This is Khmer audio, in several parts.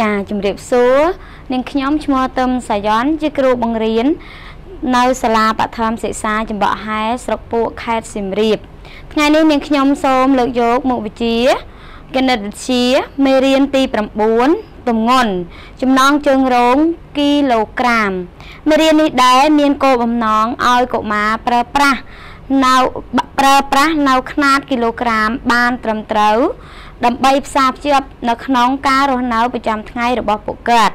ចាជំរាបសួរនាងខ្ញុំឈ្មោះទឹមសាយ័នជាគ្រូបង្រៀននៅសាលាបឋមសិក្សាចំបក់ហែស្រុកពួកខេត្តសៀមរាបថ្ងៃនេះនាងខ្ញុំសូមលើកយកមុខវិជ្ជាគណិតវិទ្យាមេរៀនទី9ទម្ងន់ចំណងជើងរងគីឡូក្រាមមេរៀននេះដែរមានគោលបំណងឲ្យកុមារប្រើប្រាស់នៅប្រើប្រាស់នៅຂ្នាតគីឡូក្រាមបានត្រឹមត្រូវ ដើម្បីផ្សារភ្ជាប់នៅក្នុងការរស់នៅប្រចាំថ្ងៃរបស់ពួកគាត់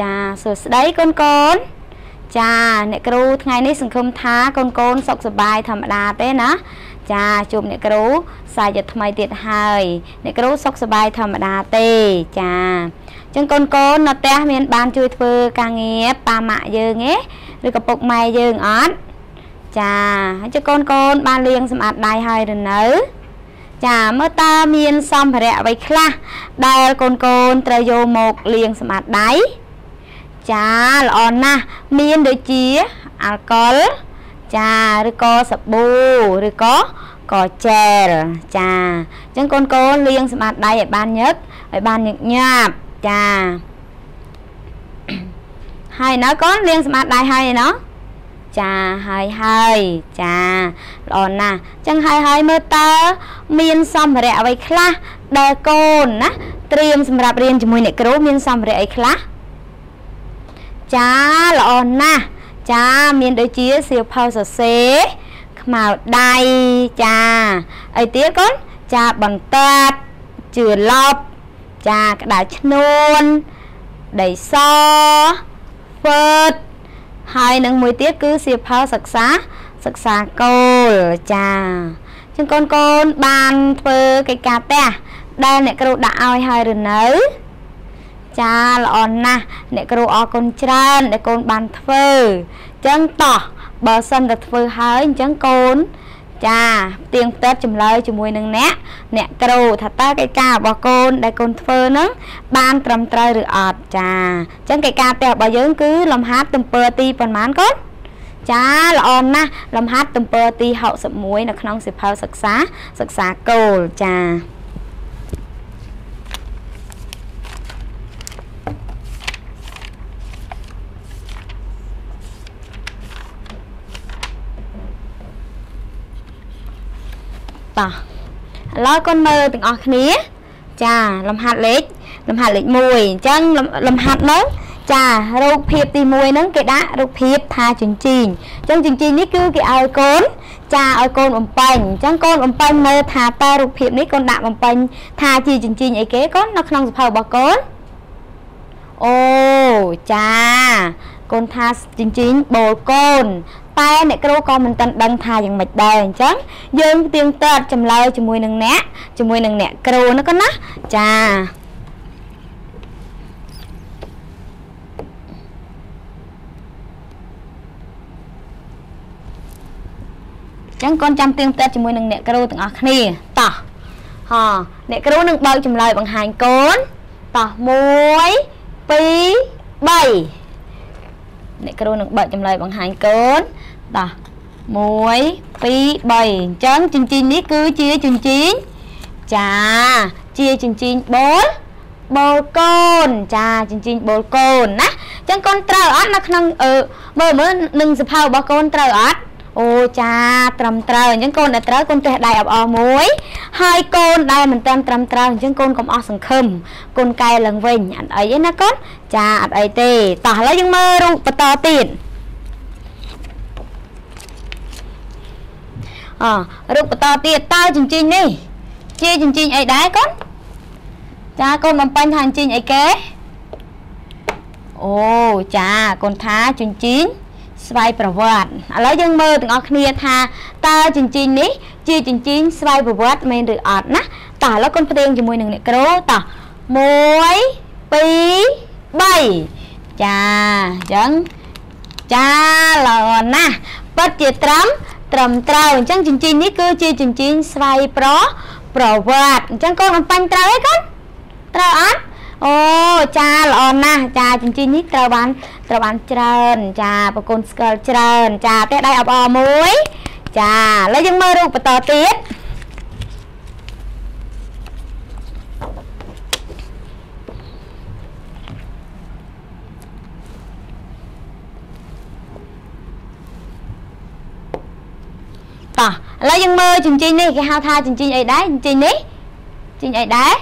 ចាសួស្តីកូនកូនចាអ្នកគ្រូថ្ងៃនេះសង្ឃឹមថាកូនកូនសុខសប្បាយធម្មតាទេណាចាជួបអ្នកគ្រូសាជាថ្មីទៀតហើយអ្នកគ្រូសុខសប្បាយធម្មតាទេចាចឹងកូនកូននៅផ្ទះមានបានជួយធ្វើការងារប៉ាម៉ាក់យើងទេឬក៏ពុកម៉ែយើងអត់ចាហើយចុះកូនកូនបានលាងសម្អាតដៃហើយឬនៅ ចាមើលតើមានសម្ភារៈអ្វីខ្លះដែលកូនកូនត្រូវយកមកលាងសម្អាតដៃចាល្អណាស់មានដូចជាអាល់កុលចាឬក៏សាប៊ូឬក៏ក៏ជែលចាអញ្ចឹងកូនកូនលាងសម្អាតដៃឲ្យបានញឹកឲ្យបានញឹកញាប់ចាហើយនៅកូនលាងសម្អាតដៃហើយឯណោះ ចាហើយហើយចាល្អណាស់ចឹងហើយហើយមើលតើមានសម្ភារៈអ្វីខ្លះដែលកូនណាត្រៀមសម្រាប់រៀនជាមួយអ្នកគ្រូមានសម្ភារៈអីខ្លះចាល្អណាស់ចាមានដូចជាសៀវភៅសរសេរខ្មៅដៃចាអីទៀតកូនចាបន្ទាត់ជឿឡប់ចាក្តារឈ្នួនដីសហ្វឺត ហើយនឹងមួយទៀតគឺសៀវភៅសិក្សាសិក្សាគោលចាចឹងកូនកូនបានធ្វើកិច្ចការផ្ទះដែលអ្នកគ្រូដាក់ឲ្យហើយឬនៅចាល្អណាស់អ្នកគ្រូអរគុណច្រើនដែលកូនបានធ្វើចឹងតោះបើសិនតែធ្វើហើយអញ្ចឹងកូន ចាផ្ទៀងផ្ទាត់ចម្លើយជាមួយនឹងអ្នកអ្នកគ្រូថាតើកិច្ចការរបស់កូនដែលកូនធ្វើហ្នឹងបានត្រឹមត្រូវឬអត់ចាអញ្ចឹងកិច្ចការផ្ទះរបស់យើងគឺលំហាត់ទំពើទីប៉ុន្មានកូនចាល្អណាស់លំហាត់ទំពើទី61នៅក្នុងសិភៅសិក្សាសិក្សាគោលចា តោះឥឡូវកូនមើលទាំងអស់គ្នា ចាលំហាត់លេខលំហាត់លេខ1អញ្ចឹងលំហាត់នោះចារូបភាពទី1ហ្នឹងគេដាក់រូបភាពថាចិញ្ចីងអញ្ចឹងចិញ្ចីងនេះគឺគេឲ្យកូន ចាឲ្យកូនបំពេញអញ្ចឹងកូនបំពេញមើលថាតើរូបភាពនេះកូនដាក់បំពេញថាជាចិញ្ចីងអីគេកូននៅក្នុងសភៅរបស់កូនអូចាកូនថាចិញ្ចីងបូលកូន តែអ្នកគ្រូក៏មិនទាន់ដឹងថាយ៉ាងម៉េចដែរអញ្ចឹងយើងទៀងទាត់ចម្លើយជាមួយនឹងអ្នកជាមួយនឹងអ្នកគ្រូណាកូនណាចាចឹងកូនចាំទៀងទាត់ជាមួយនឹងអ្នកគ្រូទាំងអស់គ្នាតោះហ៎អ្នកគ្រូនឹងបើកចម្លើយបង្ហាញកូនតោះ1 2 3 អ្នកគ្រូនឹងបើកចម្លើយបង្ហាញកូនតោះ1 2 3អញ្ចឹងចិញ្ចីននេះគឺជាចិញ្ចីនចាជាចិញ្ចីនបូលបូលកូនចាចិញ្ចីនបូលកូនណាអញ្ចឹងកូនត្រូវអត់នៅក្នុងអឺមើលមើលនឹងសភៅរបស់កូនត្រូវអត់ អូចាត្រឹមត្រូវអញ្ចឹងកូនដែលត្រូវកូនទះដៃអបអរមួយ ហើយកូនដែលមិនត្រឹមត្រឹមត្រូវអញ្ចឹងកូនកុំអស់សង្ឃឹមកូនកែឡើងវិញអត់អីទេណាកូនចាអត់អីទេតោះឥឡូវយើងមើលរូបបន្តទៀតអរូបបន្តទៀតតើចិញ្ចីញនេះជាចិញ្ចីញអីដែរកូនចាកូនបំពេញថាចិញ្ចីញអីគេអូចាកូនថាចិញ្ចីញ ស្វ័យប្រវត្តិឥឡូវយើងមើលទាំងអស់គ្នាថាតើចិញ្ចីញនេះជាចិញ្ចីញស្វ័យប្រវត្តិមែនឬអត់ណាតោះឥឡូវកូនផ្ទៀងជាមួយនឹងអ្នកគ្រូតោះ1 2 3ចាអញ្ចឹងចាល្អណាស់ពិតជាត្រឹមត្រឹមត្រូវអញ្ចឹងចិញ្ចីញនេះគឺជាចិញ្ចីញស្វ័យប្រប្រវត្តិអញ្ចឹងកូនបំពេញត្រូវឯកូនត្រូវអត់ អូចាល្អណាស់ចាចិញ្ចីនេះត្រូវបានត្រូវបានច្រើន ចាប្រគុណស្គាល់ច្រើន ចាផ្ទះដៃអបអមួយ ចាឥឡូវយើងមើលរូបបន្តទៀតតោះឥឡូវយើងមើលចិញ្ចីនេះគេហៅថាចិញ្ចីអីដែរចិញ្ចីនេះចិញ្ចីអីដែរ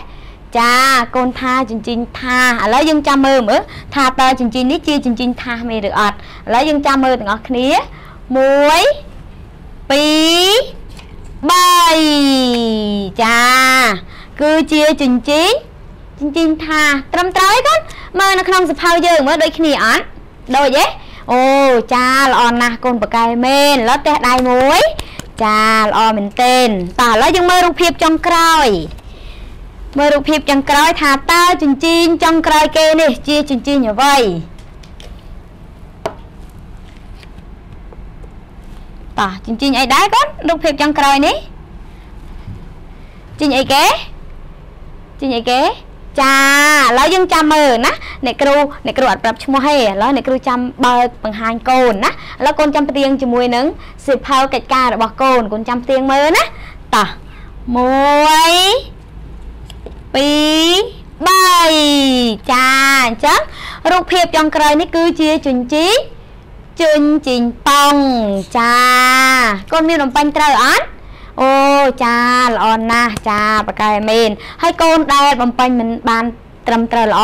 ចាកូនថាជញ្ជីងថាឥឡូវយើងចាំមើលមើលថាតើជញ្ជីងនេះជាជញ្ជីងថាមេឬអត់ឥឡូវយើងចាំមើលទាំងអស់គ្នា1 2 3ចាគឺជាជញ្ជីងជញ្ជីងថាត្រឹមត្រូវទេកូនមើលនៅក្នុងសភៅយើងមើលដូចគ្នាអត់ដូចទេអូចាល្អណាស់កូនបកែមែនឥឡូវផ្ទះដៃមួយចាល្អមែនទែនតោះឥឡូវយើងមើលរូបភាពចុងក្រោយ មើលរូបភាពចុងក្រោយថាតើចិញ្ចៀនចុងក្រោយគេនេះជាចិញ្ចៀនអ្វីតោះចិញ្ចៀនអីដែរកូនរូបភាពចុងក្រោយនេះចិញ្ចអីគេចិញ្ចអីគេចាឥឡូវយើងចាំមើលណាអ្នកគ្រូអ្នកគ្រូអត់ប្រាប់ឈ្មោះទេឥឡូវអ្នកគ្រូចាំបើកបង្ហាញកូនណាឥឡូវកូនចាំផ្ទៀងជាមួយនឹងសិភៅកិច្ចការរបស់កូនកូនចាំផ្ទៀងមើលណាតោះ1 2 3ចាអញ្ចឹងរូបភាពចុងក្រោយនេះគឺជាជញ្ជីជញ្ជីងប៉ងចាកូនមានបំបញ្ញត្រូវអត់អូចាល្អណាស់ចាប្រកែមែនហើយកូនដែលបំពេញមិនបានត្រឹមត្រូវល្អ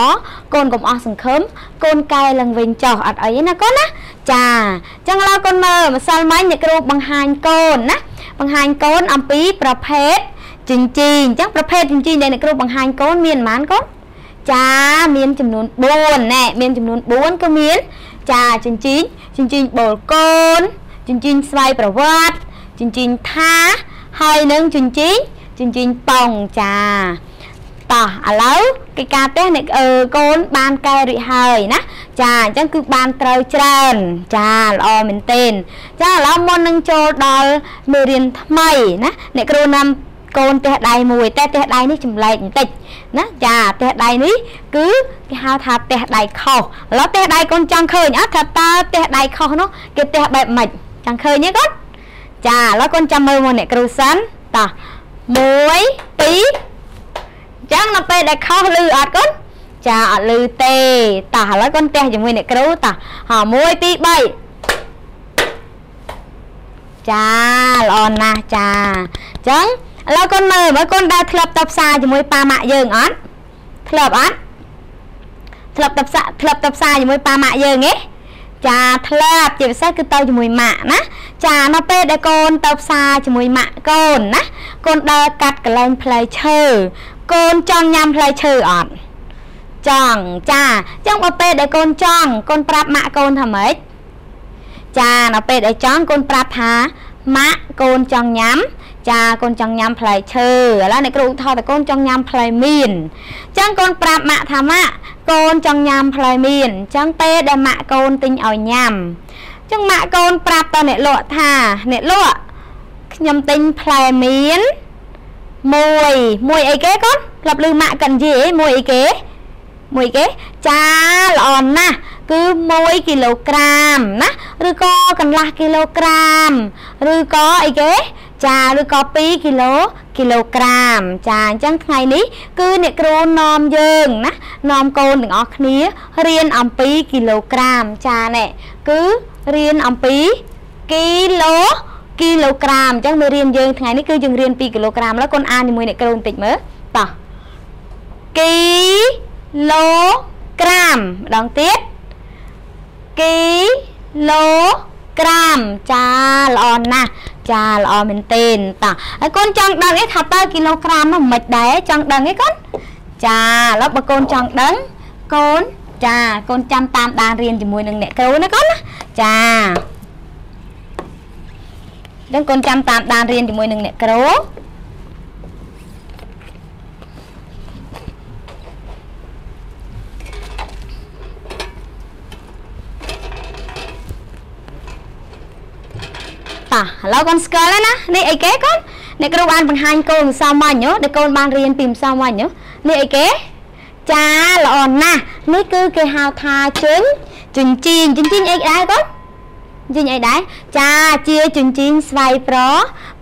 កូនកុំអស់សង្ឃឹមកូនកែឡើងវិញចុះអត់អីណាកូនណាចាអញ្ចឹងឥឡូវកូនមើលម្សិលមិញអ្នកគ្រូបង្ហាញកូនណាបង្ហាញកូនអំពីប្រភេទ ចិញ្ចីអញ្ចឹងប្រភេទចិញ្ចីដែលអ្នកគ្រូបង្ហាញកូនមានប៉ុន្មានកូនចាមានចំនួន4ណែមានចំនួន4គឺមាន ចាចិញ្ចីចិញ្ចីបូលកូនចិញ្ចីស្វ័យប្រវត្តិចិញ្ចីថាហើយនឹងជញ្ជីងជញ្ជីងប៉ងចាតោះឥឡូវកិច្ចការផ្ទះអ្នកអឺកូនបានកែរួចហើយណាចាអញ្ចឹងគឺបានត្រូវច្រើនចាល្អមែនទែនចាឥឡូវមុននឹងចូលដល់មេរៀនថ្មីណាអ្នកគ្រូនាំ កូនផ្ទះដៃមួយ តែផ្ទះដៃនេះចម្លែកបន្តិចណាចាផ្ទះដៃនេះគឺគេហៅថាផ្ទះដៃខុសឥឡូវផ្ទះដៃកូនចង់ឃើញអត់ថាតើផ្ទះដៃខុសនោះគេផ្ទះបែបម៉េចចង់ឃើញទេកូនចាឥឡូវកូនចាំមើលមកអ្នកគ្រូសិនតោះ1 2អញ្ចឹងដល់ពេលដែលខុសឮអត់កូនចាអត់ឮទេតោះឥឡូវកូនទះជាមួយអ្នកគ្រូតោះហោ1 2 3ចាល្អណាស់ចាអញ្ចឹង ឥឡូវកូនមើលមើលកូនដើរធ្លាប់ទៅផ្សារជាមួយប៉ាម៉ាក់យើងអត់ធ្លាប់អត់ធ្លាប់ទៅផ្សារធ្លាប់ទៅផ្សារជាមួយប៉ាម៉ាក់យើងទេចាធ្លាប់ជាពិសេសគឺទៅជាមួយម៉ាក់ណាចានៅពេលដែលកូនទៅផ្សារជាមួយម៉ាក់កូនណាកូនដើរកាត់កលែងផ្លែឈើកូនចង់ញ៉ាំផ្លែឈើអត់ចង់ចាអញ្ចឹងបើពេលដែលកូនចង់កូនប្រាប់ម៉ាក់កូនថាម៉េចចានៅពេលដែលចង់កូនប្រាប់ថាម៉ាក់កូនចង់ញ៉ាំ ចាកូនចង់ញ៉ាំផ្លែឈើឥឡូវអ្នកគ្រូថតតែកូនចង់ញ៉ាំផ្លែមៀនអញ្ចឹងកូនប្រាប់ម៉ាក់ថាម៉ាក់កូនចង់ញ៉ាំផ្លែមៀនអញ្ចឹងពេលដែលម៉ាក់កូនទិញឲ្យញ៉ាំអញ្ចឹងម៉ាក់កូនប្រាប់តអ្នកលក់ថាអ្នកលក់ខ្ញុំទិញផ្លែមៀនមួយមួយអីគេកូនក្លាប់លឺម៉ាក់កិននិយាយមួយអីគេមួយគេចាល្អណាស់គឺ1គីឡូក្រាមណាឬក៏កន្លះគីឡូក្រាម ឬក៏អីគេ ចាឬក៏2គីឡូគីឡូក្រាម ចាអញ្ចឹងថ្ងៃនេះ គឺអ្នកគ្រូនាំយើងណានាំកូនទាំងអស់គ្នារៀនអំពីគីឡូក្រាមចាណែគឺរៀនអំពីគីឡូគីឡូក្រាមអញ្ចឹងមេរៀនយើងថ្ងៃនេះគឺយើងរៀន2គីឡូក្រាមហើយកូនអានជាមួយអ្នកគ្រូបន្តិចមើលតោះគីឡូក្រាមម្ដងទៀតគីឡូក្រាមចាល្អណាស់ ចាល្អមែនទែនតាហើយកូនចង់ដឹងឯថាតើគីឡូក្រាមនោះមិនដែរចង់ដឹងឯកូនចាឥឡូវបើកូនចង់ដឹងកូនចាកូនចាំតាមដានរៀនជាមួយនឹងអ្នកគ្រូណាកូនណាចាដឹងកូនចាំតាមដានរៀនជាមួយនឹងអ្នកគ្រូ ឥឡូវកូនស្គាល់ហើយណានេះអីគេកូនអ្នកគ្រូបានបង្ហាញកូនម្សិលមិញហ៎ដែលកូនបានរៀនពីម្សិលមិញហ៎នេះអីគេចាល្អណាស់នេះគឺគេហៅថាជញ្ជញ្ជីងជញ្ជីងអីដែរកូនជញ្ជីងអីដែរចាជាជញ្ជីងស្វ័យប្រ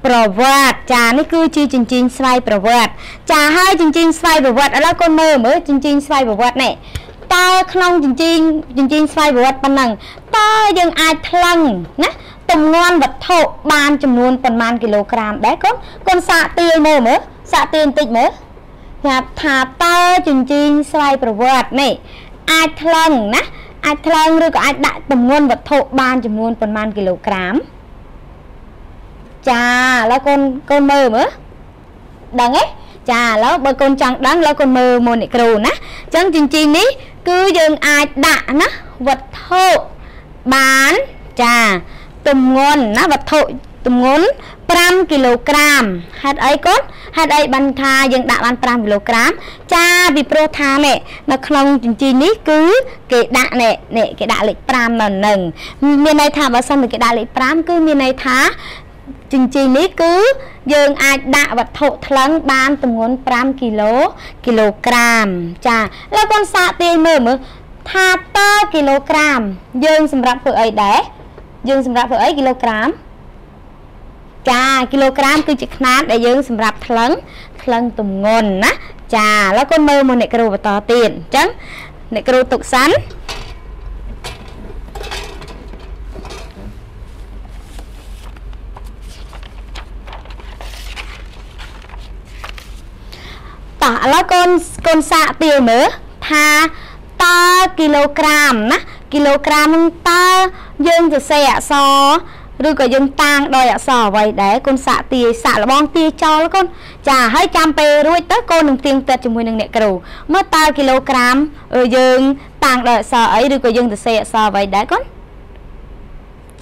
ប្រវត្តិចានេះគឺជាជញ្ជីងស្វ័យប្រវត្តិចាហើយជញ្ជីងស្វ័យប្រវត្តិឥឡូវកូនមើលមើលជញ្ជីងស្វ័យប្រវត្តិនេះតើក្នុងជញ្ជីងជញ្ជីងស្វ័យប្រវត្តិប៉ុណ្ណឹងតើយើងអាចថ្លឹងណា ទម្ងន់វត្ថុបានចំនួនប៉ុន្មានគីឡូក្រាមដែរកូនកូនសាកទាយមើលមើលសាកទាយបន្តិចមើលប្រាប់ថាតើជញ្ជីងស្វ័យប្រវត្តិនេះអាចថ្លឹងណាអាចថ្លឹងឬក៏អាចដាក់ទម្ងន់វត្ថុបានចំនួនប៉ុន្មានគីឡូក្រាមចាឥឡូវកូនកូនមើលមើលដឹងទេចាឥឡូវបើកូនចង់ដឹងឥឡូវកូនមើលមុនអ្នកគ្រូណាអញ្ចឹងជញ្ជីងនេះគឺយើងអាចដាក់ណាវត្ថុបានចា ទំងន់ណាវត្ថុទំងន់5គីឡូក្រាមហេតុអីកូនហេតុអីបានថាយើងដាក់បាន5គីឡូក្រាមចាពីព្រោះថានេះនៅក្នុងចិញ្ចីនេះគឺគេដាក់នេះនេះគេដាក់លេខ5នៅនឹងមានន័យថាបើសិនតែគេដាក់លេខ5គឺមានន័យថាចិញ្ចីនេះគឺយើងអាចដាក់វត្ថុថ្លឹងបានទម្ងន់5គីឡូគីឡូក្រាមចាលោកកូនសាកទាយមើលមើលថាតើគីឡូក្រាមយើងសម្រាប់ធ្វើអីដែរ យើងសម្រាប់ធ្វើអីគីឡូក្រាមចាគីឡូក្រាមគឺជាຂ្នាតដែលយើងសម្រាប់ថ្លឹងថ្លឹងទម្ងន់ណាចាឥឡូវកូនមើលមកអ្នកគ្រូបន្តទៀតអញ្ចឹងអ្នកគ្រូទុកសិនតោះឥឡូវកូនកូនសាកទាយមើលថាតើគីឡូក្រាមណាគីឡូក្រាមនឹងតើ យើងសរសេរអក្សរឬក៏យើងតាងដោយអក្សរអ្វីដែរកូនសាក់ទាយសាក់លបងទាយចោលកូនចាហើយចាំពេលរួចទៅកូននឹងទៀងទាត់ជាមួយនឹងអ្នកគ្រូមើលតើគីឡូក្រាមយើងតាំងដោយអក្សរអីឬក៏យើងសរសេរអក្សរអ្វីដែរកូន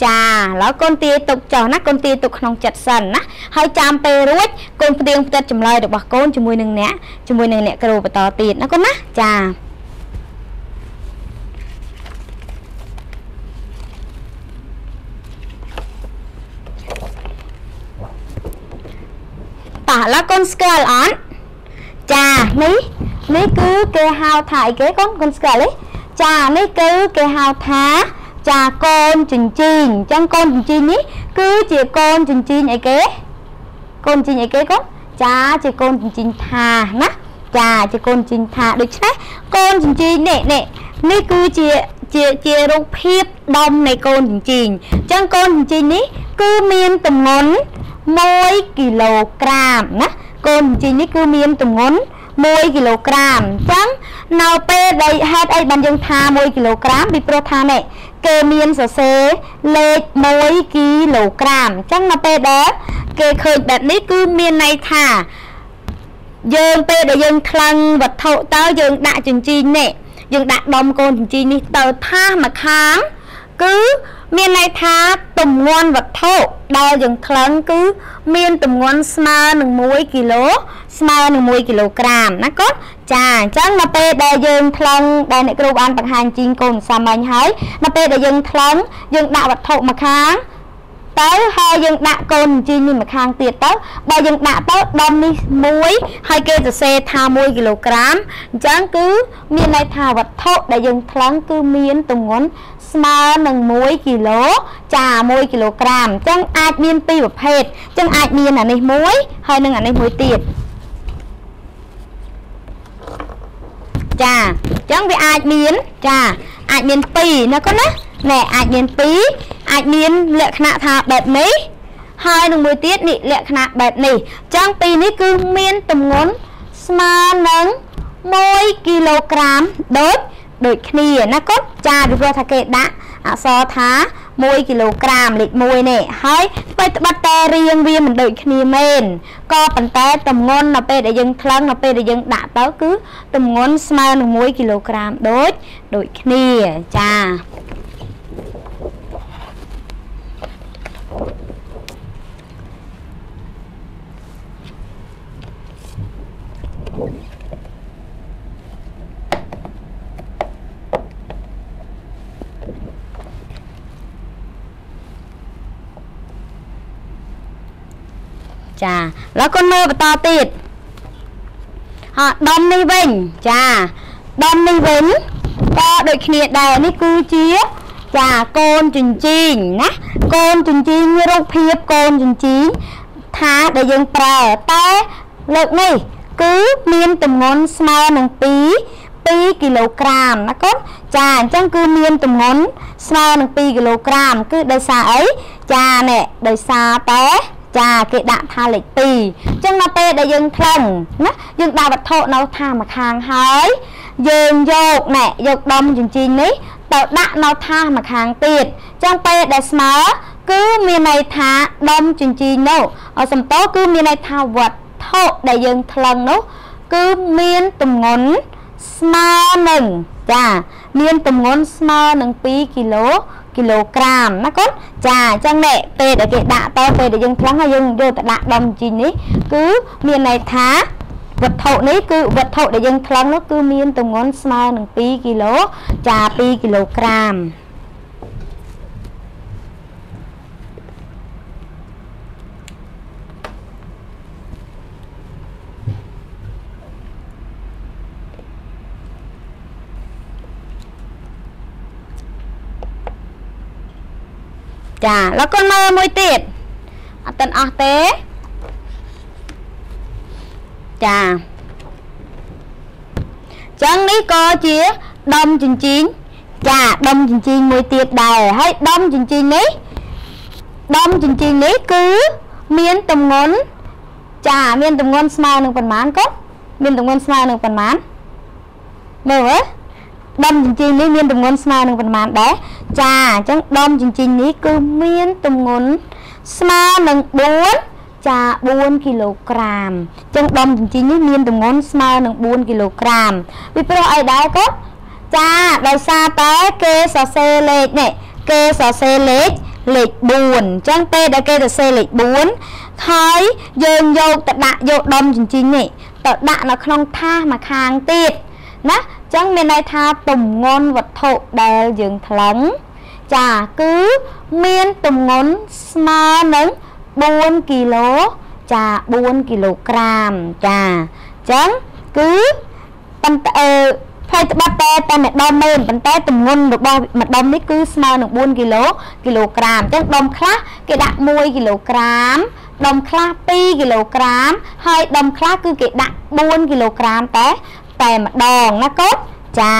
ចាឥឡូវកូនទាយទុកចុះណាកូនទាយទុកក្នុងចិត្តសិនណាហើយចាំពេលរួចកូនផ្ទៀងផ្ទាត់ចម្លើយរបស់កូនជាមួយនឹងអ្នកជាមួយនឹងអ្នកគ្រូបន្តទៀតណាកូនណាចា តោះឥឡូវកូនស្គាល់អត់ចានេះនេះគឺគេហៅថាអីគេកូនកូនស្គាល់ទេចានេះគឺគេហៅថាចាកូនចិញ្ចីងអញ្ចឹងកូនចិញ្ចីងនេះគឺជាកូនចិញ្ចីងអីគេកូនចិញ្ចីងអីគេកូនចាជាកូនចិញ្ចីងថាណាចាជាកូនចិញ្ចីងថាដូច្នេះកូនចិញ្ចីងនេះនេះនេះគឺជាជាជារូបភាពដុំនៃកូនចិញ្ចីងអញ្ចឹងកូនចិញ្ចីងនេះគឺមានទម្ងន់ 1គីឡូក្រាមណាកូនជីនេះគឺមានទម្ងន់1គីឡូក្រាមអញ្ចឹងនៅពេលដែលហេតុអីបានយើងថា1គីឡូក្រាមពីព្រោះថានេះគេមានសរសេរលេខ1គីឡូក្រាមអញ្ចឹងនៅពេលដែលគេឃើញបែបនេះគឺមានន័យថាយើងពេលដែលយើងថ្លឹងវត្ថុទៅយើងដាក់ចិញ្ចីនេះយើងដាក់ដុំកូនចិញ្ចីនេះទៅថាមកខាងគឺ មានន័យថាទម្ងន់វត្ថុដែលយើងថ្លឹងគឺមានទម្ងន់ស្មើនឹង1គីឡូស្មើនឹង1គីឡូក្រាមណាកូនចាអញ្ចឹងនៅពេលដែលយើងថ្លឹងដែលអ្នកគ្រូបានបង្ហាញជីងកូនសាមញ្ញហើយនៅពេលដែលយើងថ្លឹងយើងដាក់វត្ថុមកខាងទៅហើយយើងដាក់កូនជីនេះមកខាងទៀតទៅបើយើងដាក់ទៅដុំនេះមួយហើយគេសរសេរថា1គីឡូក្រាមអញ្ចឹងគឺមានន័យថាវត្ថុដែលយើងថ្លឹងគឺមានទម្ងន់ ស្មើនឹង1គីឡូចា1គីឡូក្រាមអញ្ចឹងអាចមានពីរប្រភេទអញ្ចឹងអាចមានអានេះមួយហើយនឹងអានេះមួយទៀតចាអញ្ចឹងវាអាចមានចាអាចមាន2ណាកូនណាណែអាចមាន2អាចមានលក្ខណៈថាបែបនេះហើយនឹងមួយទៀតនេះលក្ខណៈបែបនេះអញ្ចឹងពីរនេះគឺមានទម្ងន់ស្មើនឹង1គីឡូក្រាមដូច ដូចគ្នាណាកូនចាពីព្រោះថាគេដាក់អក្សរថា1គីឡូក្រាមលេខ1នេះហើយបែបត្បិតតែរៀងវាមិនដូចគ្នាមែនក៏ប៉ុន្តែទម្ងន់នៅពេលដែលយើងថ្លឹងនៅពេលដែលយើងដាក់ទៅគឺទម្ងន់ស្មើនឹង1គីឡូក្រាមដូចដូចគ្នាចា ចាឥឡូវគុនមើលបន្តទៀតអដុំនេះវិញចាដុំនេះវិញក៏ដូចគ្នាដែរនេះគឺជាចាកូនចិញ្ចីងណាកូនចិញ្ចីងរូបភាពកូនចិញ្ចីងថាដែលយើងប្រើតែលើកនេះគឺមានទម្ងន់ស្មើនឹង2 2គីឡូក្រាមណាកូនចាអញ្ចឹងគឺមានទម្ងន់ស្មើនឹង2គីឡូក្រាមគឺដោយសារអីចានេះដោយសារតែ ចាគេដាក់ថាលេខ2អញ្ចឹងនៅពេលដែលយើងថ្លឹងណាយើងដាក់វត្ថុនៅថាម្ខាងហើយយើងយកណែយកដុំជញ្ជីងនេះទៅដាក់នៅថាម្ខាងទៀតអញ្ចឹងពេលដែលស្មើគឺមានន័យថាដុំជញ្ជីងនោះសំតោគឺមានន័យថាវត្ថុដែលយើងថ្លឹងនោះគឺមានទម្ងន់ស្មើនឹងចា មានទម្ងន់ស្មើនឹង2គីឡូ គីឡូក្រាមណាកូនចាអញ្ចឹងនេះពេលដែលគេដាក់ទៅពេលដែលយើងថ្លឹងហើយយើងយកទៅដាក់ដុំជីនេះគឺមានន័យថាវត្ថុនេះគឺវត្ថុដែលយើងថ្លឹងនោះគឺមានទម្ងន់ស្មើនឹង2គីឡូចា2គីឡូក្រាម ចាលោកកូនមើលមួយទៀតអត់ទាន់អស់ទេចាចឹងនេះក៏ជាដុំចិញ្ចីងចាដុំចិញ្ចីងមួយទៀតដែរហើយដុំចិញ្ចីងនេះដុំចិញ្ចីងនេះគឺមានតម្ងន់ចាមានតម្ងន់ស្មើនឹងប៉ុន្មានកូនមានតម្ងន់ស្មើនឹងប៉ុន្មានមើលហ៎ ដុំចិញ្ចីងនេះមានទម្ងន់ស្មើនឹងប៉ុន្មានដែរចាអញ្ចឹងដុំចិញ្ចីងនេះគឺមានទម្ងន់ស្មើនឹង4ចា4គីឡូក្រាមអញ្ចឹងដុំចិញ្ចីងនេះមានទម្ងន់ស្មើនឹង4គីឡូក្រាមពីព្រោះអីដែរក៏ចាដោយសារតែគេសរសេរលេខនេះគេសរសេរលេខលេខ4អញ្ចឹងពេលដែលគេសរសេរលេខ4ហើយយើងយកទៅដាក់យកដុំចិញ្ចីងនេះទៅដាក់នៅក្នុងថាសមួយខាងទៀតណា ចឹងមានន័យថាទម្ងន់វត្ថុដែលយើងថ្លឹងចាគឺមានទម្ងន់ស្មើនឹង4គីឡូចា4គីឡូក្រាមចាចឹងគឺប៉ុន្តែផ្លៃត្បាត់តែតែម្ដុំមែនប៉ុន្តែទម្ងន់របស់ម្ដុំនេះគឺស្មើនឹង4គីឡូគីឡូក្រាមអញ្ចឹងដុំខ្លះគេដាក់1គីឡូក្រាមដុំខ្លះ2គីឡូក្រាមហើយដុំខ្លះគឺគេដាក់4គីឡូក្រាមតែ តែម្ដងណាកូនចា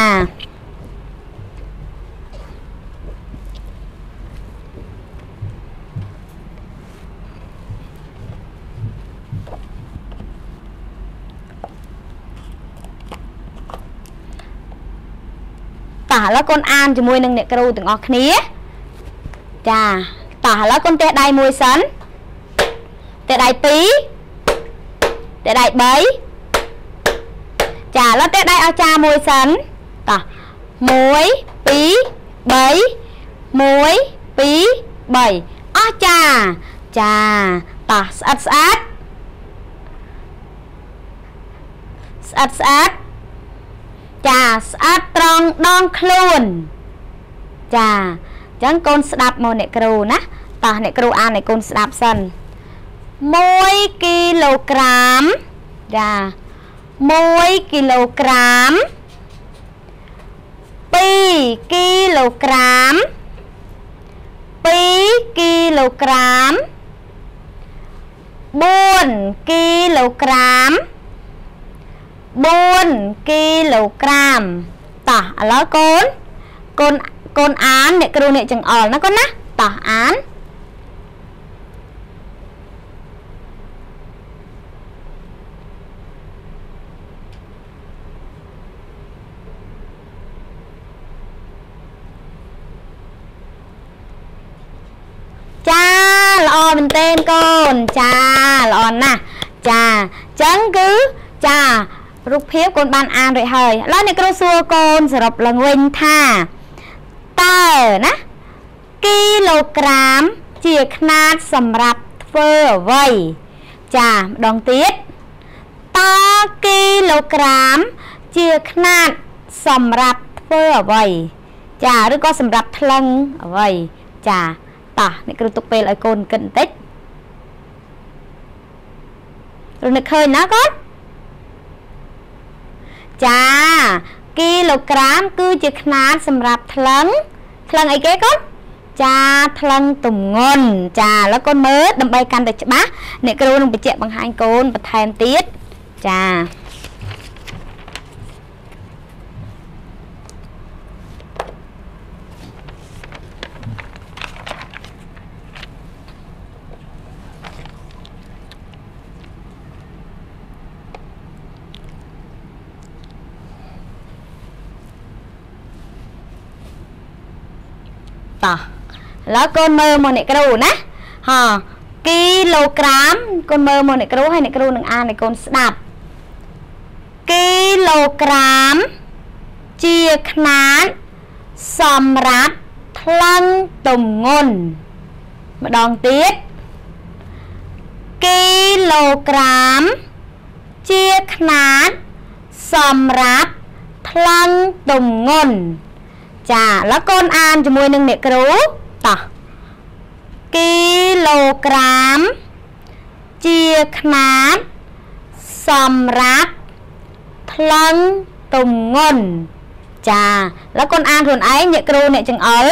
តោះឥឡូវកូនអានជាមួយនឹងអ្នកគ្រូទាំងអស់គ្នា ចាតោះឥឡូវកូនទេដៃមួយសិនទេដៃ2ទេដៃ3 ចាឥឡូវទេដៃអស្ចារមួយសិនតោះ1 2 3 1 2 3អស្ចារចាតោះស្អិតស្អាតស្អិតស្អាតចាស្អាតត្រង់ដងខ្លួនចាអញ្ចឹងកូនស្ដាប់មកអ្នកគ្រូណាតោះអ្នកគ្រូអានឲ្យកូនស្ដាប់សិន1គីឡូក្រាមចា 1គីឡូក្រាម2គីឡូក្រាម2គីឡូក្រាម4គីឡូក្រាម4គីឡូក្រាមតោះឥឡូវកូនកូនកូនអានអ្នកគ្រូអ្នកចង្អុលណាកូនណាតោះអានចាល្អមែនទែនកូន ចាល្អណាស់ចាអញ្ចឹងគឺចារូបភាពកូនបានអានរួចហើយឥឡូវអ្នកគ្រូសួរកូនសរុបឡើងវិញថាតើណាគីឡូក្រាមជាຂ្នាតសម្រាប់ធ្វើអ្វីចាម្ដងទៀតតើគីឡូក្រាមជាຂ្នាតសម្រាប់ធ្វើអ្វីចាឬក៏សម្រាប់ថ្លឹងអ្វីចាតោះអ្នកគ្រូទុកពេលឲ្យកូនគិតបន្តិច លោកនឹកឃើញណាកូនចាគីឡូក្រាមគឺជាຂ្នាតសម្រាប់ថ្លឹងថ្លឹងអីគេកូនចាថ្លឹងទម្ងន់ចាឥឡូវកូនមើលដើម្បីកាន់តែច្បាស់អ្នកគ្រូនឹងបញ្ជាក់បង្ហាញកូនបន្ថែមទៀតចា តោះឥឡូវកូនមើលមកអ្នកគ្រូណាហ៎គីឡូក្រាមកូនមើលមកអ្នកគ្រូហើយអ្នកគ្រូនឹងអានឲ្យកូនស្ដាប់គីឡូក្រាមជាຂណាតសម្រាប់ថ្លឹងទម្ងន់ម្ដងទៀតគីឡូក្រាមជាຂណាតសម្រាប់ថ្លឹងទម្ងន់ ចាឥឡូវកូនអានជាមួយនឹងអ្នកគ្រូតោះគីឡូក្រាម ជាຂណាតសម្រាប់ថ្លឹងទំងន់ចាឥឡូវកូនអានខ្លួនឯងអ្នកគ្រូអ្នកចង្អុល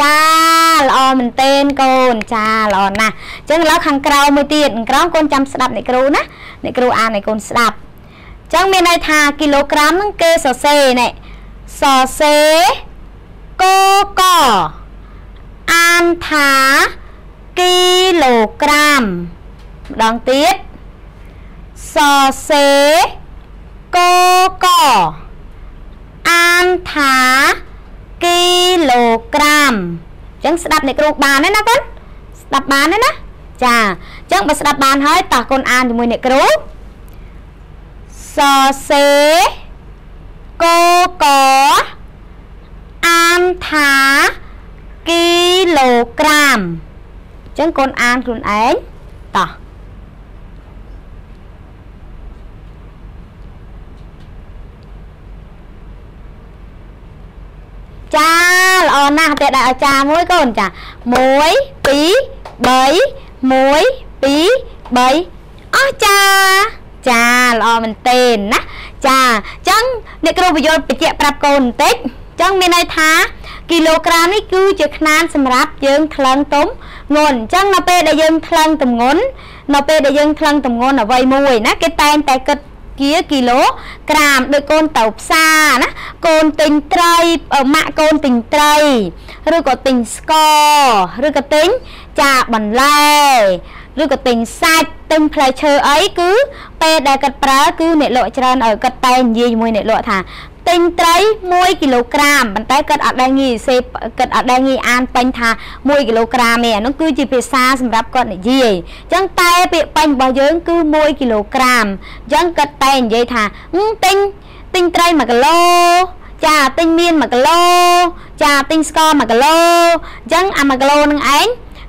ចា ល្អមែនតេនកូនចាល្អណាស់អញ្ចឹងឥឡូវខាងក្រៅមួយទៀតខាងក្រៅកូនចាំស្ដាប់អ្នកគ្រូណាអ្នកគ្រូអានឲ្យកូនស្ដាប់អញ្ចឹងមានន័យថាគីឡូក្រាមហ្នឹងគេសរសេរនេះសរសេរកកអានថាគីឡូក្រាមម្ដងទៀតសរសេរកកអានថាគីឡូក្រាម អញ្ចឹងស្ដាប់អ្នកគ្រូបានទេណាកូនស្ដាប់បានទេណាចាអញ្ចឹងបើស្ដាប់បានហើយតោះកូនអានជាមួយអ្នកគ្រូសរសេរកកអានថាគីឡូក្រាមអញ្ចឹងកូនអានខ្លួនឯងតោះ ចាល្អណាស់តែដាក់អាចារ្យមួយកូនចា1 2 3 1 2 3អស់ចាចាល្អមែនទេណាចាអញ្ចឹងអ្នកគ្រូបញ្យល់បញ្ជាក់ប្រាប់កូនបន្តិចអញ្ចឹងមានន័យថាគីឡូក្រាមនេះគឺជាຂ្នានសម្រាប់យើងថ្លឹងទុំងន់អញ្ចឹងនៅពេលដែលយើងថ្លឹងទម្ងន់នៅពេលដែលយើងថ្លឹងទម្ងន់អ្វីមួយណាគេតែងតែគិត ជាគីឡូក្រាមដូចកូនទៅផ្សារណាកូនទិញត្រីម៉ាក់កូនទិញត្រីឬក៏ទិញស្ករឬក៏ទិញចាបន្លែឬក៏ទិញសាច់ទិញផ្លែឈើអីគឺពេលដែលគាត់ប្រើគឺអ្នកលក់ច្រើនឲ្យគាត់តែនិយាយជាមួយអ្នកលក់ថា ទិញត្រី1គីឡូក្រាមប៉ុន្តែគាត់អត់ដែលងាយសេគាត់អត់ដែលងាយអានពេញថា1គីឡូក្រាមទេអានោះគឺជាភាសាសម្រាប់គាត់និយាយអញ្ចឹងតែពាក្យពេញរបស់យើងគឺ1គីឡូក្រាមអញ្ចឹងគាត់តែនិយាយថាទិញទិញត្រី1គីឡូចាទិញមាន1គីឡូចាទិញស្ករ1គីឡូអញ្ចឹងអា1គីឡូនឹងឯង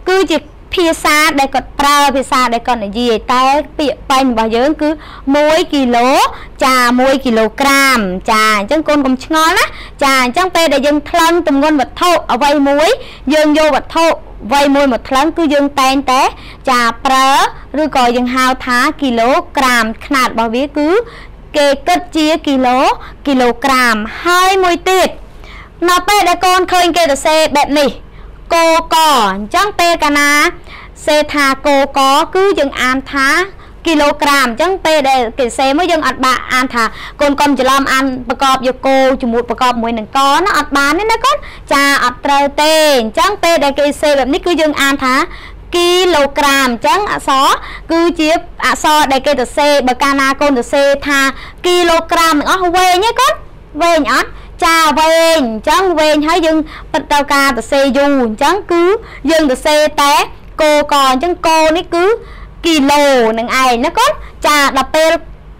គឺជា ភាសាដែលគាត់ប្រើភាសាដែលគាត់និយាយតែពាក្យពេញរបស់យើងគឺ1គីឡូចា1គីឡូក្រាមចាអញ្ចឹងកូនកុំឆ្ងល់ណាចាអញ្ចឹងពេលដែលយើងថ្លឹងទម្ងន់វត្ថុអ្វីមួយយើងយកវត្ថុវ័យមួយមកថ្លឹងគឺយើងតែងតែចាប្រើឬក៏យើងហៅថាគីឡូក្រាមຂະຫນាតរបស់វាគឺគេគិតជាគីឡូគីឡូក្រាមហើយមួយទៀតនៅពេលដែលកូនឃើញគេសរសេរបែបនេះកកអញ្ចឹងពេលកាលណា សេថាកកគឺយើងអានថាគីឡូក្រាមអញ្ចឹងពេលដែលគេសេមកយើងអត់បាក់អានថាកូនកុំច្រឡំអានប្រកបយកគោជាមួយប្រកបមួយនឹងកណាអត់បានទេណាកូនចាអត់ត្រូវទេអញ្ចឹងពេលដែលគេសេបែបនេះគឺយើងអានថាគីឡូក្រាមអញ្ចឹងអក្សរគឺជាអក្សរដែលគេទៅសេបើកាលណាកូនទៅសេថាគីឡូក្រាមទាំងអស់វែងទេកូនវែងអត់ចាវែងអញ្ចឹងវែងហើយយើងពិតទៅការទៅសេយូរអញ្ចឹងគឺយើងទៅសេតែ គោកអញ្ចឹងគោនេះគឺគីឡូនឹងឯងណាកូនចាដល់ពេល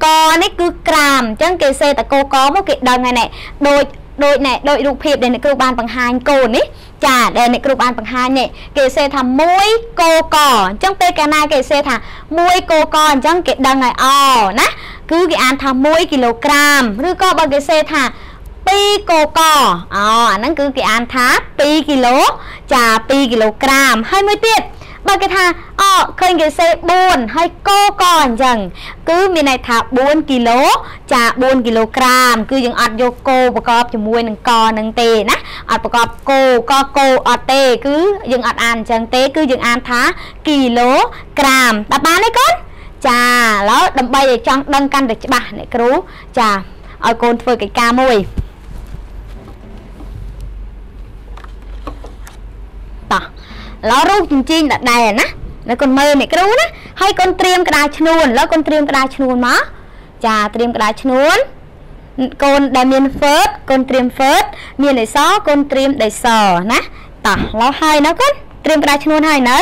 កនេះគឺក្រាមអញ្ចឹងគេសេតកោកមកគេដឹងហើយណែដូចដូចណែដូចរូបភាពដែលអ្នកគ្រូបានបង្ហាញកូននេះចាដែលអ្នកគ្រូបានបង្ហាញនេះគេសេថា1កោកអញ្ចឹងពេលកាលណាគេសេថា1កោកអញ្ចឹងគេដឹងហើយអណាគឺគេអានថា1គីឡូក្រាមឬក៏បើគេសេថា2កកអូអាហ្នឹងគឺគេអានថា2គីឡូចា2គីឡូក្រាមហើយមួយទៀត បើគេថាអូឃើញគេសេ4ហើយកកអញ្ចឹងគឺមានន័យថា4គីឡូចា4គីឡូក្រាម គឺយើងអត់យកគោប្រកបជាមួយនឹងកនឹងទេណាអត់ប្រកបគោកគោអត់ទេ គឺយើងអត់អានអញ្ចឹងទេ គឺយើងអានថាគីឡូក្រាមតើបានទេកូនចាឥឡូវដើម្បីឲ្យចង់ដឹងកាន់តែច្បាស់អ្នកគ្រូចាឲ្យកូនធ្វើកិច្ចការមួយ ឥឡូវរូបជញ្ជីងដដែលណានៅកូនមើលអ្នកគ្រូណាហើយកូនត្រៀមក្តារឈ្នួនឥឡូវកូនត្រៀមក្តារឈ្នួនមកចាត្រៀមក្តារឈ្នួនកូនដែលមាន verb កូនត្រៀម verb មានដីសកូនត្រៀមដីសណាតោះឡោះហើយណាកូនត្រៀមក្តារឈ្នួនហើយនៅ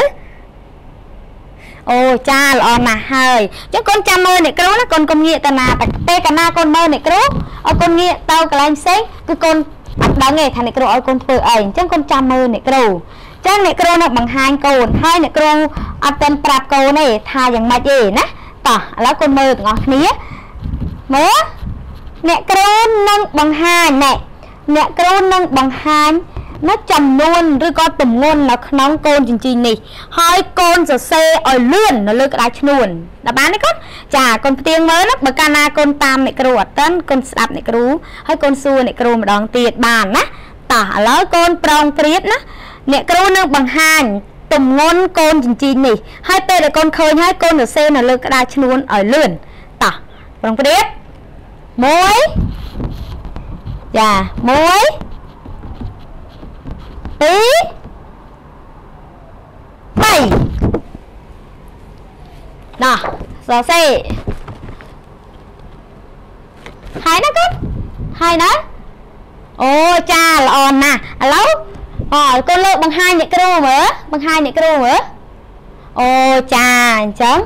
អូចាល្អណាស់ហើយអញ្ចឹងកូនចាំមើលអ្នកគ្រូណាកូនកុំងាកទៅណាពេលកណាកូនមើលអ្នកគ្រូឲ្យកូនងាកទៅកន្លែងផ្សេងគឺកូនអត់ដឹងទេថាអ្នកគ្រូឲ្យកូនធ្វើអីអញ្ចឹងកូនចាំមើលអ្នកគ្រូ ចឹងអ្នកគ្រូនឹងបង្ហាញកូនហើយអ្នកគ្រូអត់ទាន់ប្រាប់កូនទេថាយ៉ាងម៉េចទេណាតោះឥឡូវកូនមើលទាំងអស់គ្នាមើលអ្នកគ្រូនឹងបង្ហាញណែអ្នកគ្រូនឹងបង្ហាញនៅចំនួនឬក៏ទម្ងន់នៅក្នុងកូនចិញ្ចីនេះ ហើយកូនសរសេរឲ្យលឿននៅលើក្តារឈ្នួនដល់បានទេកូនចាកូនផ្ទៀងមើលណាបើកាលណាកូនតាមអ្នកគ្រូអត់តិនកូនស្ដាប់អ្នកគ្រូហើយកូនសួរអ្នកគ្រូម្ដងទៀតបានណាតោះឥឡូវកូនប្រងព្រៀបណា អ្នកគ្រូនឹងបង្ហាញទម្ងន់កូនចិញ្ចីនេះហើយពេលដែលកូនឃើញហើយកូនសរសេរនៅលើក្តារឈ្នួនឲ្យលឿនតោះប្រងព្រៀប1ចា1 2 3ណោះសរសេរហើយណាកូនហើយណាអូចាល្អណាស់ឥឡូវ អូកូនលើកបង្ហាញអ្នកគ្រូមើលបង្ហាញអ្នកគ្រូមើលអូចាអញ្ចឹង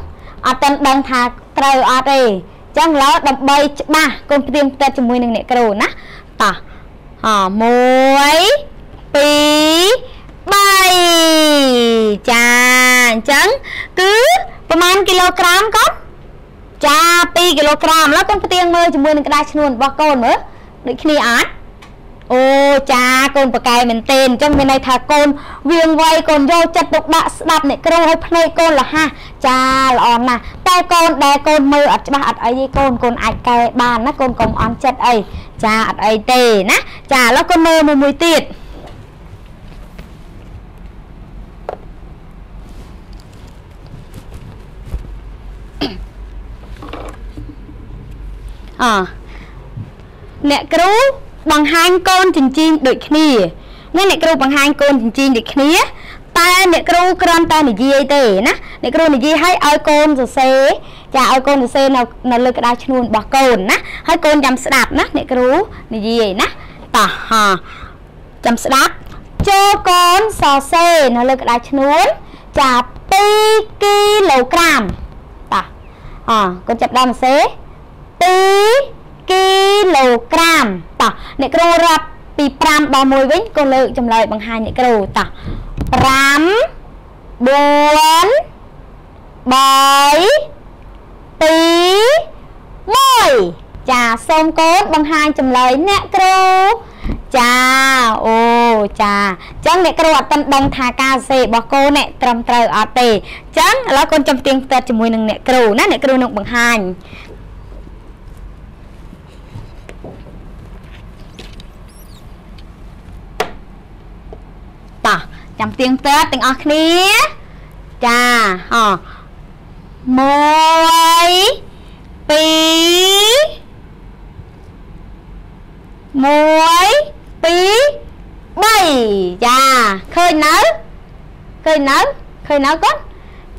អត់ទាន់ដឹងថាត្រូវអត់ទេអញ្ចឹងឥឡូវដើម្បីច្បាស់កូនព្រៀងផ្តិតជាមួយនឹងអ្នកគ្រូណាតោះអ1 2 3ចាអញ្ចឹងគឺប្រហែលគីឡូក្រាមកូនចា2គីឡូក្រាមឥឡូវកូនផ្ទៀងមើលជាមួយនឹងក្តារឈ្នួនរបស់កូនមើលដូចគ្នាអត់អូចា កូនប្រកែមែនទេអញ្ចឹងមានន័យថាកូនវៀងវៃកូនយកចិត្តទុកដាក់ស្ដាប់អ្នកគ្រូឲ្យភ្នែកកូនលះចាល្អណាស់តែកូនដែលកូនមើលអត់ច្បាស់អត់អីទេកូនកូនអាចកែបានណាកូនកុំអន់ចិត្តអីចាអត់អីទេណាចាឥឡូវកូនមើលមួយមួយទៀតអអ្នកគ្រូ បង្ហាញកូនចិញ្ចៀនដូចគ្នានេះអ្នកគ្រូបង្ហាញកូនចិញ្ចៀនដូចគ្នាតែអ្នកគ្រូគ្រាន់តែនិយាយទេណាអ្នកគ្រូនិយាយឲ្យឲ្យកូនសរសេរចាឲ្យកូនសរសេរនៅនៅលើក្តារឈ្នួនរបស់កូនណាហើយកូនចាំស្ដាប់ណាអ្នកគ្រូនិយាយណាតោះហាចាំស្ដាប់ចូលកូនសរសេរនៅលើក្តារឈ្នួនចា2គីឡូក្រាមតោះអកូនចាប់ដើមសរសេរ2 គីឡូក្រាមតោះអ្នកគ្រូរាប់ពី5ដល់1វិញកូនលើកចម្លើយបង្ហាញអ្នកគ្រូតោះ5 4 3 2 1ចាសូមកូនបង្ហាញចម្លើយអ្នកគ្រូចាអូចាអញ្ចឹងអ្នកគ្រូអត់ទាន់ដឹងថាការសរសេររបស់កូននេះត្រឹមត្រូវអត់ទេអញ្ចឹងឥឡូវកូនចាំទៀងផ្ទាត់ជាមួយនឹងអ្នកគ្រូណាអ្នកគ្រូនឹងបង្ហាញតោះ ចាំទៀងផ្ទាត់ទាំងអស់គ្នាចាហ៎1 2 1 2 3ចាឃើញនៅឃើញនៅឃើញនៅកូន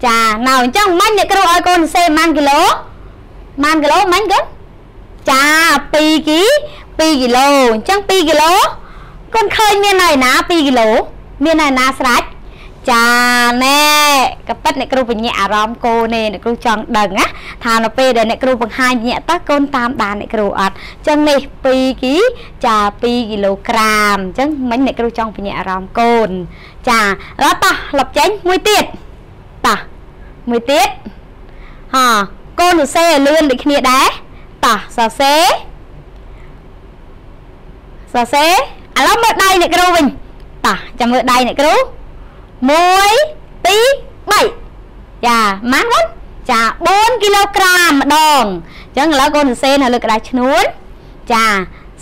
ចាណៅអញ្ចឹងមិញអ្នកគ្រូឲ្យកូនសេម៉ានគីឡូម៉ានគីឡូមិញកូនចា2គី2គីឡូអញ្ចឹង2គីឡូកូនឃើញមានហើយណា2គីឡូ មានហើយណាស្រេចចាណែក៏ប៉ិតអ្នកគ្រូបញ្ញាអារម្មណ៍កូននេះអ្នកគ្រូចង់ដឹងណាថានៅពេលដែលអ្នកគ្រូបង្ហាញញាក់តើកូនតាមដានអ្នកគ្រូអត់អញ្ចឹងនេះ2គីចា2គីឡូក្រាមអញ្ចឹងមិញអ្នកគ្រូចង់បញ្ញាអារម្មណ៍កូន ចាឥឡូវតោះលុបចេញមួយទៀតតោះមួយទៀតហ៎កូនសរសេរឲ្យលឿនដូចគ្នាដែរតោះសរសេរសរសេរឥឡូវមើលដៃអ្នកគ្រូវិញ តោះចាំមើលដៃអ្នកគ្រូ1 2 3ចាម៉ាស់ហ្នឹងចា4គីឡូក្រាមម្ដងអញ្ចឹងឥឡូវកូនសរសេរនៅលើក្តារឈ្នួនចា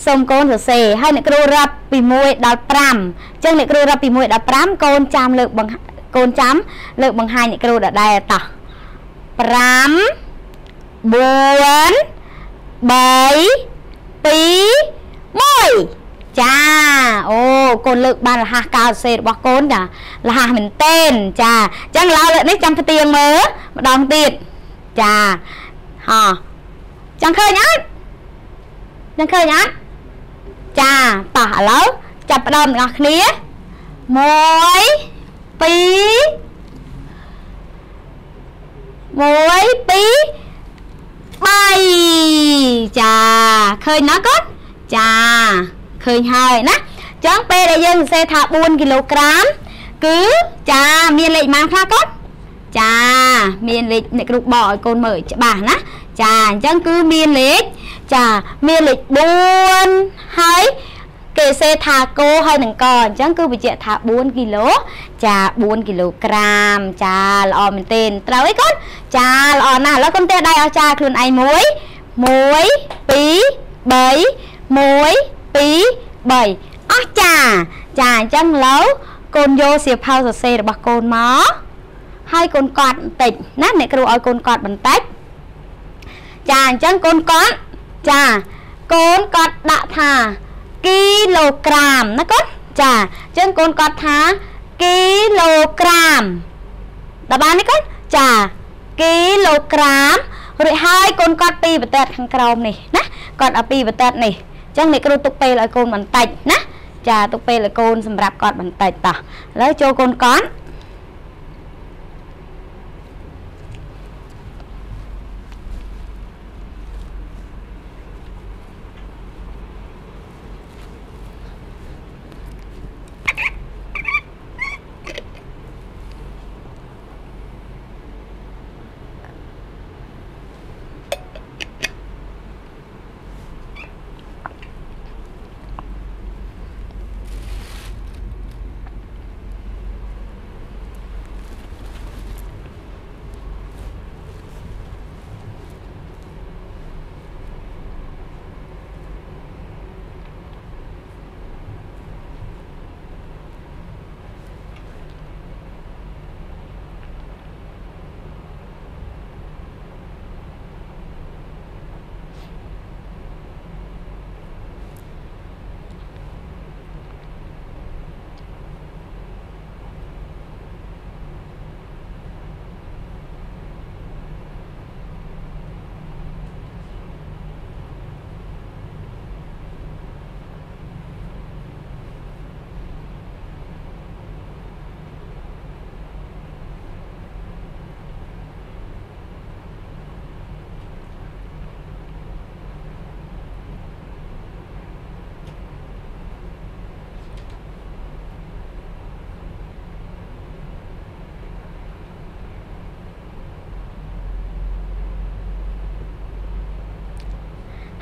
សូមកូនសរសេរហើយអ្នកគ្រូរាប់ពី1ដល់5អញ្ចឹងអ្នកគ្រូរាប់ពី1ដល់5កូនចាំលើកបង្កូនចាំលើកបង្ហាញអ្នកគ្រូដដែលតោះ5 4 3 2 1 ចាអូកូនលើកបានរហ័សកោសេរបស់កូនចារហ័សមែនទែនចាអញ្ចឹងឡើយលើកនេះចាំផ្ទៀងមើលម្ដងទៀតចាហោះចង់ឃើញអត់ចង់ឃើញអត់ចាតោះឥឡូវចាប់ផ្ដើមទាំងអស់គ្នា1 2 1 2 3ចាឃើញណាកូនចា ឃើញហើយណាចឹងពេលដែលយើងសរសេរថា4គីឡូក្រាមគឺចាមានលេខប៉ុន្មានខ្លះកូនចាមានលេខអ្នកគ្រូបកឲ្យកូនមើលច្បាស់ណាចាអញ្ចឹងគឺមានលេខចាមានលេខ4ហើយគេសេថាគោហើយនឹងកអញ្ចឹងគឺបញ្ជាក់ថា4គីឡូចា4គីឡូក្រាមចាល្អមែនទែនត្រូវអីកូនចាល្អណាស់ឥឡូវកូនទេដៃអស់ចាខ្លួនឯងមួយ1 2 3 1 2 3អស់ចាចាអញ្ចឹងឥឡូវកូនយកសៀវភៅសរសេររបស់កូនមកហើយកូនកត់បន្តិចណាអ្នកគ្រូឲ្យកូនកត់បន្តិចចាអញ្ចឹងកូនកត់ចាកូនកត់ដាក់ថាគីឡូក្រាមណាកូនចាអញ្ចឹងកូនកត់ថាគីឡូក្រាមដល់បានទេកូនចាគីឡូក្រាមរួចហើយកូនកត់ពីបតេតខាងក្រោមនេះណាកត់ឲ្យពីបតេតនេះអញ្ចឹងអ្នកគ្រូទុកពេលឲ្យកូនបន្តិចណាចាទុកពេលឲ្យកូនសម្រាប់កត់បន្តិចតោះឥឡូវចូលកូនកត់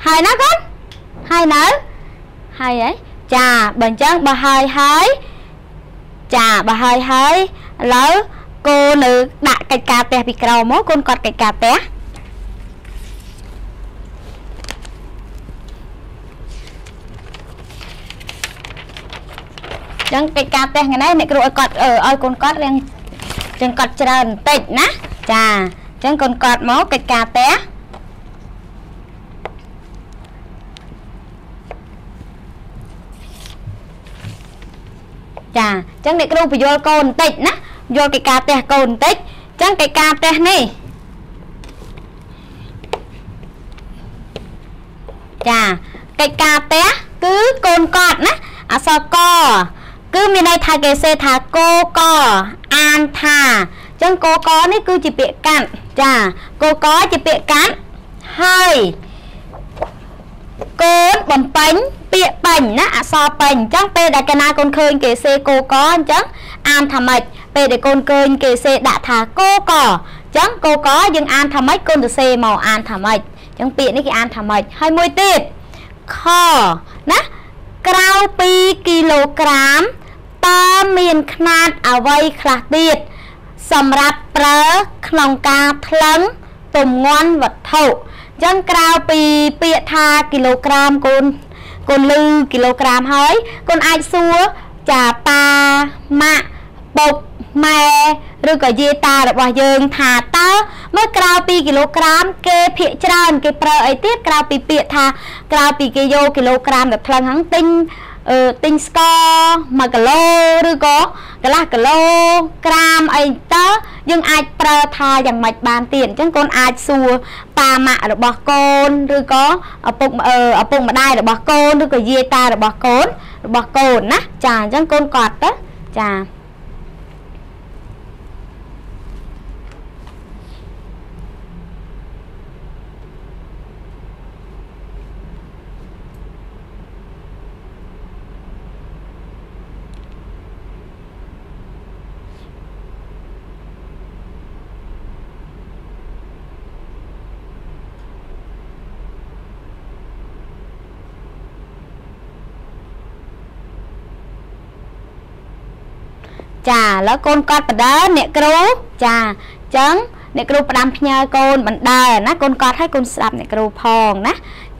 ហើយណាកូនហើយនៅហើយហ៎ចាបើអញ្ចឹងបើហើយហើយចាបើហើយហើយឥឡូវគោនៅដាក់កិច្ចការផ្ទះពីក្រោមមកកូនកត់កិច្ចការផ្ទះចឹងកិច្ចការផ្ទះថ្ងៃនេះអ្នកគ្រូឲ្យកត់ឲ្យកូនកត់រៀងចឹងកត់ច្រើនបន្តិចណាចាចឹងកូនកត់មកកិច្ចការផ្ទះ ចាអញ្ចឹងអ្នកគ្រូបញ្យល់កូនបន្តិចណាយល់កិច្ចការផ្ទះកូនបន្តិចអញ្ចឹងកិច្ចការផ្ទះនេះចាកិច្ចការផ្ទះគឺកូនកត់ណាអក្សរកគឺមានន័យថាគេសេថាកកអានថាអញ្ចឹងកកនេះគឺជាពាក្យកាត់ចាកកជាពាក្យកាត់ហើយ កូនបំពេញពាក្យពេញណាអក្សរពេញអញ្ចឹងពេលដែលកណាកូនឃើញគេសេកូកអញ្ចឹងអានថាម៉េចពេលដែលកូនឃើញគេសេដាក់ថាកូកអញ្ចឹងកូកយើងអានថាម៉េចកូនទៅសេមកអានថាម៉េចអញ្ចឹងពាក្យនេះគេអានថាម៉េចហើយមួយទៀតខណាក្រៅ2គីឡូក្រាមតើមានຂ្នាតអ្វីខ្លះទៀតសម្រាប់ប្រើក្នុងការថ្លឹងទម្ងន់វត្ថុ ចឹងក្រៅពីពាក្យថាគីឡូក្រាមកូនកូនលឺគីឡូក្រាមហើយកូនអាចសួរចាប៉ាម៉ាក់ពុកម៉ែឬក៏យាយតារបស់យើងថាតើមើលក្រៅពីគីឡូក្រាម គេភាកច្រើន គេប្រើអីទៀតក្រៅពីពាក្យថាក្រៅពីគេយកគីឡូក្រាមទៅផ្លឹងហ្នឹងទិញ អឺទិញស្ករ1គីឡូឬក៏កន្លះគីឡូក្រាមអីទៅយើងអាចប្រើថាយ៉ាងម៉េចបានទៀតអញ្ចឹងកូនអាចសួរប៉ាម៉ាក់របស់កូនឬក៏ឪពុកឪពុកម្ដាយរបស់កូនឬក៏យាយតារបស់កូនរបស់កូនណាចាអញ្ចឹងកូនគាត់ទៅចា ចាឥឡូវកូនកត់បដើអ្នកគ្រូចាអញ្ចឹងអ្នកគ្រូផ្ដាំផ្ញើកូនបណ្ដើណាកូនកត់ឲ្យកូនស្ដាប់អ្នកគ្រូផងណា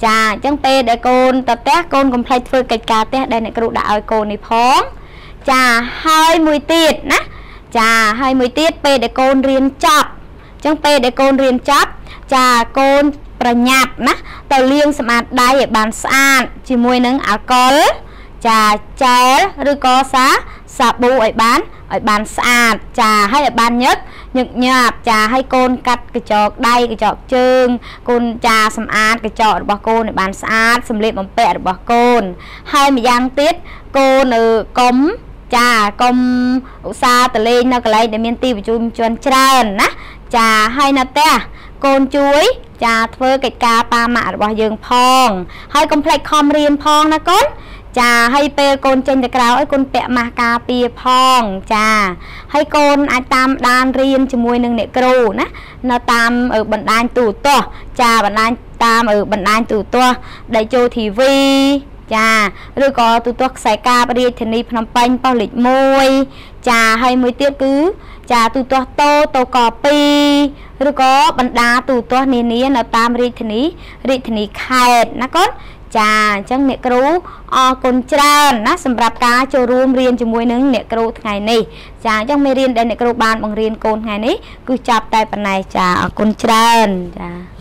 ចាអញ្ចឹងពេលដែលកូនទៅផ្ទះកូនកុំភ្លេចធ្វើកិច្ចការផ្ទះដែលអ្នកគ្រូដាក់ឲ្យកូននេះផងចាហើយមួយទៀតណាចាហើយមួយទៀតពេលដែលកូនរៀនចប់អញ្ចឹងពេលដែលកូនរៀនចប់ចាកូនប្រញាប់ណាទៅលាងសម្អាតដៃឲ្យបានស្អាតជាមួយនឹងអាល់កុលចាចែលឬក៏សាសាប៊ូឲ្យបាន ឲ្យបានស្អាតចាហើយឲ្យបានញឹកញឹកញាប់ចាហើយកូនកាត់កញ្ចក់ដៃកញ្ចក់ជើងកូនចាសម្អាតកញ្ចក់របស់កូនឲ្យបានស្អាតសម្លៀកបំពាក់របស់កូន ហើយម្យ៉ាងទៀតកូននៅកុំចាកុំឧស្សាហ៍តលេងនៅកន្លែងដែលមានទីប្រជុំជនច្រើនណាចាហើយនៅផ្ទះកូនជួយចាធ្វើកិច្ចការប៉ាម៉ាក់របស់យើងផងហើយកុំភ្លេចខំរៀនផងណាកូន ចាហើយពេលកូនចេញទៅក្រៅឲ្យកូនពាក់ម៉ាស់ការពារផង ចាហើយកូនអាចតាមដានរៀនជាមួយនឹងអ្នកគ្រូណានៅតាមបណ្ដាញទូរទស្សន៍ចាបណ្ដាញតាមបណ្ដាញទូរទស្សន៍ដែលចូល TV ចាឬក៏ទូទាស់ខ្សែកាបរាជធានីភ្នំពេញប៉ុស្តិ៍លេខ1ចាហើយមួយទៀតគឺ ចាទូទាស់តូតូក2ឬក៏បណ្ដាទូទាស់នានានៅតាមរាជធានីរាជធានីខេត្តណាកូន ចាអញ្ចឹងអ្នកគ្រូអរគុណច្រើនណាសម្រាប់ការចូលរួមរៀនជាមួយនឹងអ្នកគ្រូថ្ងៃនេះចាអញ្ចឹងមេរៀនដែលអ្នកគ្រូបានបង្រៀនកូនថ្ងៃនេះគឺចាប់តែប៉ុណ្ណេះចាអរគុណច្រើនចា